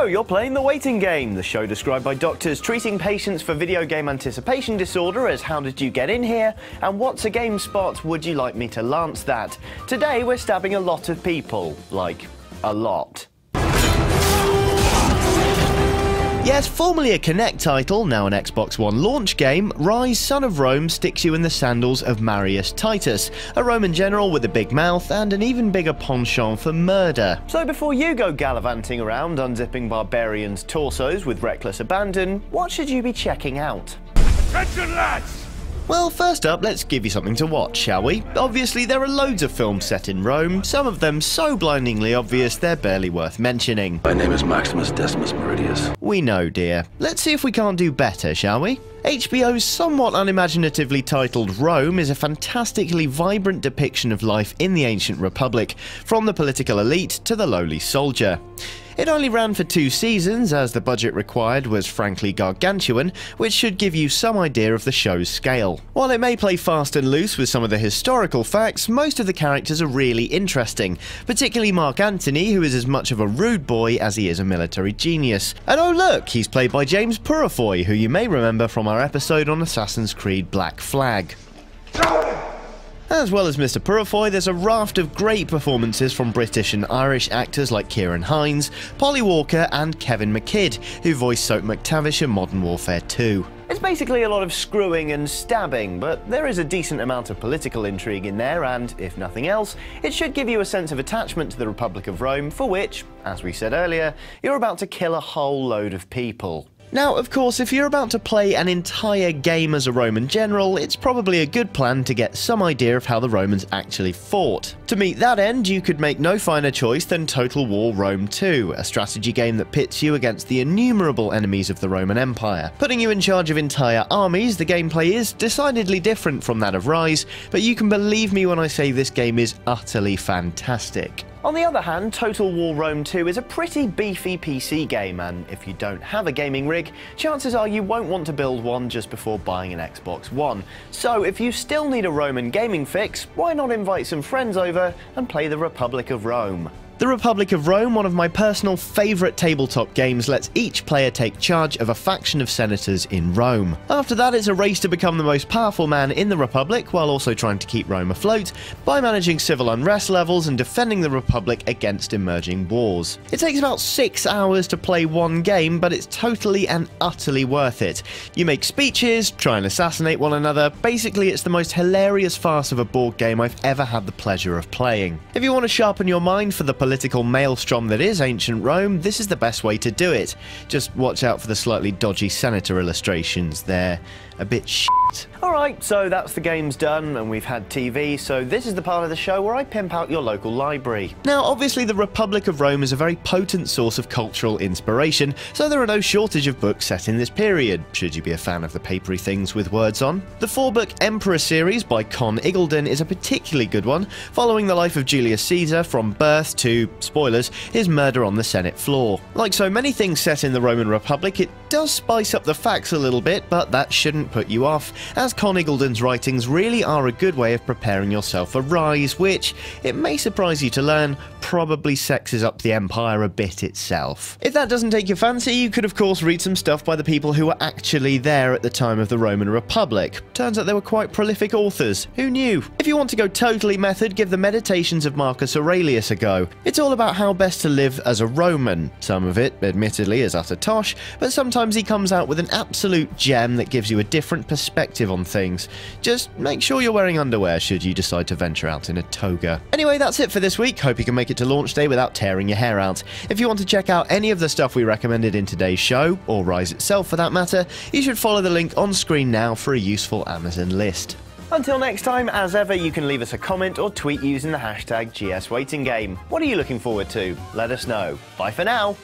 So, you're playing The Waiting Game, the show described by doctors treating patients for video game anticipation disorder as how did you get in here, and what's a GameSpot would you like me to lance that? Today we're stabbing a lot of people. Like, a lot. Yes, formerly a Kinect title, now an Xbox One launch game, Ryse Son of Rome sticks you in the sandals of Marius Titus, a Roman general with a big mouth and an even bigger penchant for murder. So before you go gallivanting around unzipping barbarians' torsos with reckless abandon, what should you be checking out? Attention, lads! Well, first up, let's give you something to watch, shall we? Obviously, there are loads of films set in Rome, some of them so blindingly obvious they're barely worth mentioning. My name is Maximus Decimus Meridius. We know, dear. Let's see if we can't do better, shall we? HBO's somewhat unimaginatively titled Rome is a fantastically vibrant depiction of life in the ancient republic, from the political elite to the lowly soldier. It only ran for two seasons, as the budget required was frankly gargantuan, which should give you some idea of the show's scale. While it may play fast and loose with some of the historical facts, most of the characters are really interesting, particularly Mark Antony, who is as much of a rude boy as he is a military genius. And oh look, he's played by James Purefoy, who you may remember from our episode on Assassin's Creed Black Flag. As well as Mr. Purefoy, there's a raft of great performances from British and Irish actors like Ciarán Hinds, Polly Walker, and Kevin McKidd, who voiced Soap MacTavish in Modern Warfare 2. It's basically a lot of screwing and stabbing, but there is a decent amount of political intrigue in there, and if nothing else, it should give you a sense of attachment to the Republic of Rome, for which, as we said earlier, you're about to kill a whole load of people. Now, of course, if you're about to play an entire game as a Roman general, it's probably a good plan to get some idea of how the Romans actually fought. To meet that end, you could make no finer choice than Total War Rome 2, a strategy game that pits you against the innumerable enemies of the Roman Empire. Putting you in charge of entire armies, the gameplay is decidedly different from that of Ryse, but you can believe me when I say this game is utterly fantastic. On the other hand, Total War Rome 2 is a pretty beefy PC game, and if you don't have a gaming rig, chances are you won't want to build one just before buying an Xbox One. So if you still need a Roman gaming fix, why not invite some friends over and play the Republic of Rome? The Republic of Rome, one of my personal favourite tabletop games, lets each player take charge of a faction of senators in Rome. After that, it's a race to become the most powerful man in the Republic, while also trying to keep Rome afloat by managing civil unrest levels and defending the Republic against emerging wars. It takes about six hours to play one game, but it's totally and utterly worth it. You make speeches, try and assassinate one another, basically it's the most hilarious farce of a board game I've ever had the pleasure of playing. If you want to sharpen your mind for the political maelstrom that is ancient Rome, this is the best way to do it. Just watch out for the slightly dodgy senator illustrations They're a bit shit. Alright, so that's the games done, and we've had TV, so this is the part of the show where I pimp out your local library. Now, obviously, the Republic of Rome is a very potent source of cultural inspiration, so there are no shortage of books set in this period, should you be a fan of the papery things with words on. The four-book Emperor series by Conn Iggulden is a particularly good one, following the life of Julius Caesar from birth to, spoilers, his murder on the Senate floor. Like so many things set in the Roman Republic, it does spice up the facts a little bit, but that shouldn't put you off, as Conn Iggulden's writings really are a good way of preparing yourself for Ryse, which, it may surprise you to learn, probably sexes up the Empire a bit itself. If that doesn't take your fancy, you could of course read some stuff by the people who were actually there at the time of the Roman Republic. Turns out they were quite prolific authors. Who knew? If you want to go totally method, give the Meditations of Marcus Aurelius a go. It's all about how best to live as a Roman. Some of it, admittedly, is utter tosh, but sometimes he comes out with an absolute gem that gives you a different perspective on things. Just make sure you're wearing underwear should you decide to venture out in a toga. Anyway, that's it for this week. Hope you can make it to launch day without tearing your hair out. If you want to check out any of the stuff we recommended in today's show, or Ryse itself for that matter, you should follow the link on screen now for a useful Amazon list. Until next time, as ever, you can leave us a comment or tweet using the hashtag GSWaitingGame. What are you looking forward to? Let us know. Bye for now.